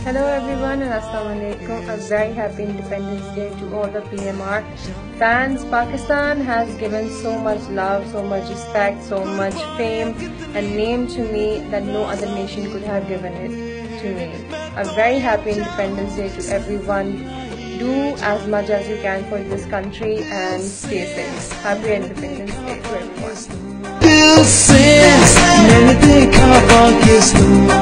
Hello everyone and Assalamualaikum. A very happy Independence Day to all the PMR fans. Pakistan has given so much love, so much respect, so much fame and name to me that no other nation could have given it to me. A very happy Independence Day to everyone do as much as you can for this country and stay safe. Happy Independence Day to everyone.